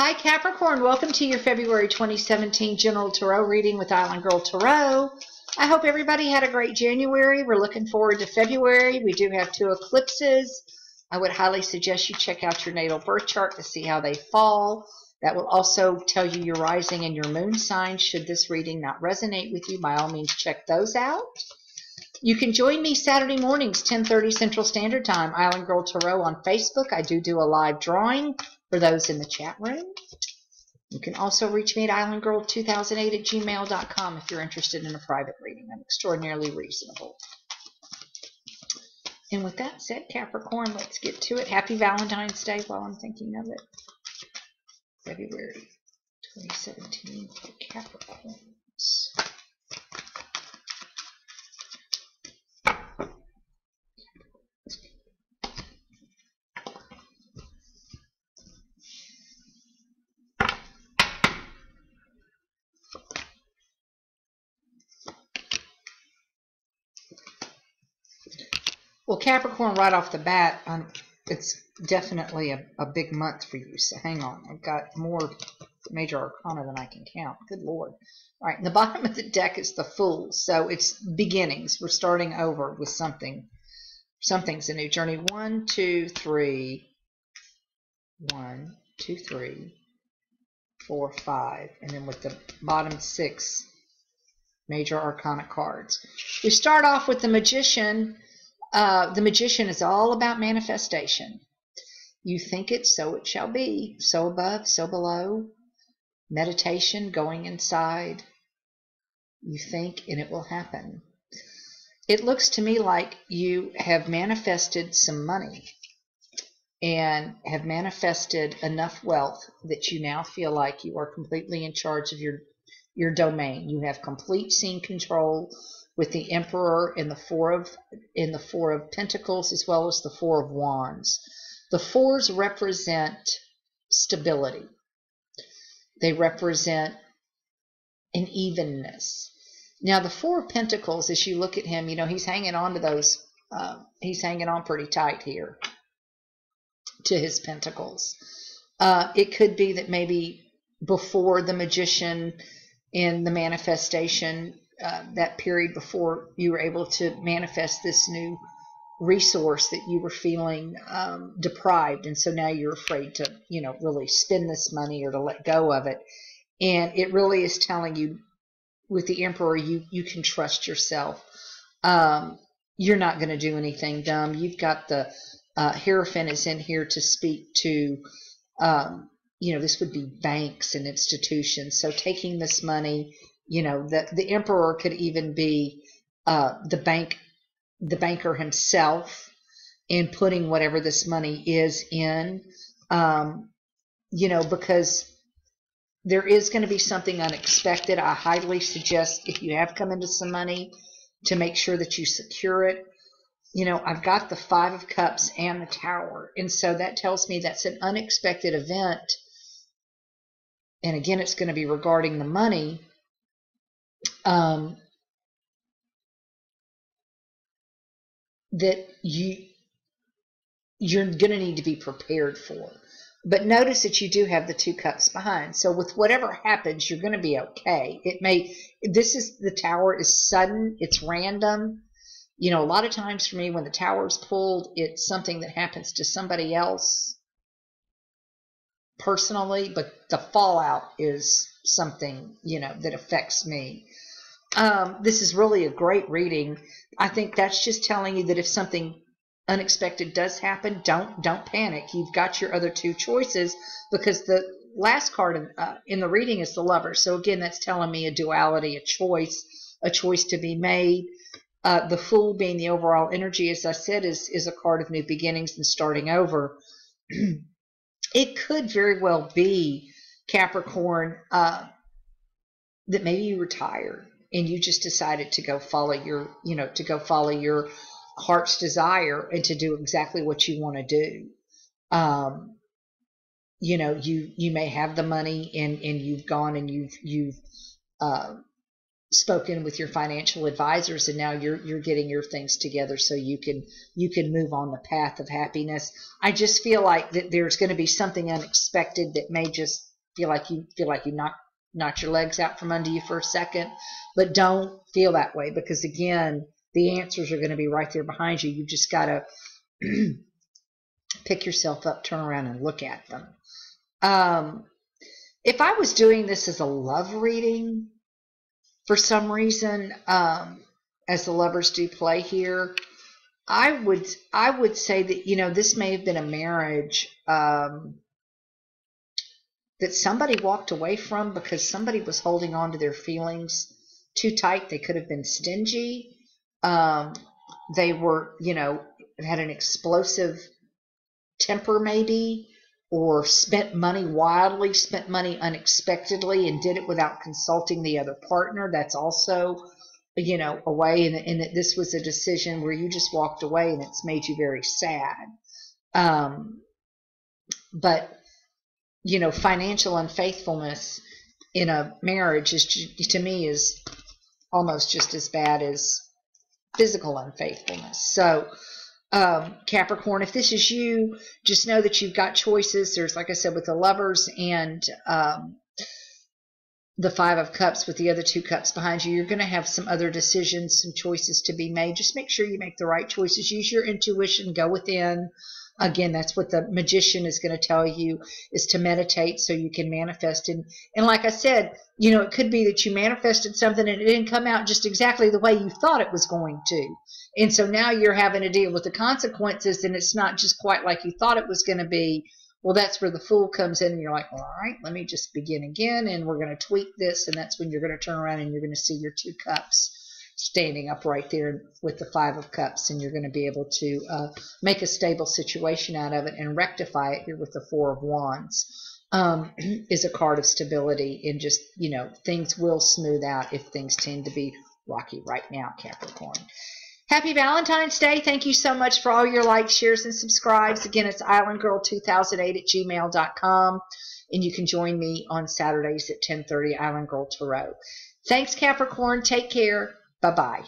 Hi Capricorn, welcome to your February 2017 General Tarot reading with Island Girl Tarot. I hope everybody had a great January. We're looking forward to February. We do have two eclipses. I would highly suggest you check out your natal birth chart to see how they fall. That will also tell you your rising and your moon signs. Should this reading not resonate with you, by all means check those out. You can join me Saturday mornings, 10:30 Central Standard Time, Island Girl Tarot on Facebook. I do do a live drawing for those in the chat room. You can also reach me at islandgirll2008 at gmail.com if you're interested in a private reading. I'm extraordinarily reasonable. And with that said, Capricorn, let's get to it. Happy Valentine's Day while I'm thinking of it. February 2017 for Capricorns. Well, Capricorn, right off the bat, um, it's definitely a, a big month for you. So hang on. I've got more major arcana than I can count. Good Lord. All right, in the bottom of the deck is the Fool. So it's beginnings. We're starting over with something. Something's a new journey. One, two, three. One, two, three, four, five. And then with the bottom six major arcana cards. We start off with the Magician uh, the magician is all about manifestation. You think it, so it shall be. So above, so below. Meditation, going inside. You think, and it will happen. It looks to me like you have manifested some money and have manifested enough wealth that you now feel like you are completely in charge of your your domain. You have complete scene control with the Emperor in the four of in the four of Pentacles as well as the four of Wands. The fours represent stability. They represent an evenness. Now the four of Pentacles, as you look at him, you know he's hanging on to those. Uh, he's hanging on pretty tight here to his pentacles. Uh, it could be that maybe before the magician in the manifestation uh, that period before you were able to manifest this new resource that you were feeling um, deprived. And so now you're afraid to you know really spend this money or to let go of it. And it really is telling you with the emperor you you can trust yourself. Um, you're not going to do anything dumb. You've got the uh, hierophant is in here to speak to um, you know this would be banks and institutions. So taking this money you know the the emperor could even be uh, the bank the banker himself in putting whatever this money is in. Um, you know because there is going to be something unexpected. I highly suggest if you have come into some money to make sure that you secure it. You know i've got the five of cups and the tower and so that tells me that's an unexpected event. And again it's going to be regarding the money um, that you you're going to need to be prepared for. But notice that you do have the two cups behind. So with whatever happens, you're going to be okay. It may this is the tower is sudden, it's random. You know, a lot of times for me when the tower is pulled, it's something that happens to somebody else personally, but the fallout is something, you know, that affects me. Um, this is really a great reading. I think that's just telling you that if something unexpected does happen, don't don't panic. You've got your other two choices because the last card in, uh, in the reading is the lover. So again, that's telling me a duality, a choice, a choice to be made. Uh, the fool being the overall energy, as I said, is is a card of new beginnings and starting over. it could very well be Capricorn uh, that maybe you retired and you just decided to go follow your, you know, to go follow your heart's desire and to do exactly what you want to do. Um, you know, you you may have the money and and you've gone and you've you've uh, spoken with your financial advisors and now you're you're getting your things together so you can you can move on the path of happiness. I just feel like that there's going to be something unexpected that may just feel like you feel like you knock knocked your legs out from under you for a second. But don't feel that way because again, the answers are going to be right there behind you. You've just got to pick yourself up, turn around, and look at them. Um, if I was doing this as a love reading, for some reason, um, as the lovers do play here, I would I would say that you know this may have been a marriage um, that somebody walked away from because somebody was holding on to their feelings too tight. They could have been stingy. Um, they were you know had an explosive temper maybe or spent money wildly, spent money unexpectedly, and did it without consulting the other partner. That's also, you know, a way, and, that this was a decision where you just walked away and it's made you very sad. Um, but, you know, financial unfaithfulness in a marriage is, to me, is almost just as bad as physical unfaithfulness. So, um, Capricorn, if this is you, just know that you've got choices. There's, like I said, with the lovers and um, the Five of Cups with the other two cups behind you, you're going to have some other decisions, some choices to be made. Just make sure you make the right choices. Use your intuition, go within. Again, that's what the magician is going to tell you is to meditate so you can manifest. And, and like I said, you know, it could be that you manifested something and it didn't come out just exactly the way you thought it was going to. And so now you're having to deal with the consequences and it's not just quite like you thought it was going to be. Well, that's where the fool comes in and you're like, well, all right, let me just begin again and we're going to tweak this. And that's when you're going to turn around and you're going to see your two cups standing up right there with the five of cups and you're going to be able to uh, make a stable situation out of it and rectify it here with the four of wands. Um, is a card of stability and just you know things will smooth out if things tend to be rocky right now capricorn. Happy valentine's day. Thank you so much for all your likes shares and subscribes. Again it's islandgirll2008 at gmail.com and you can join me on saturdays at 10.30 island girl tarot. Thanks capricorn. Take care Bye bye.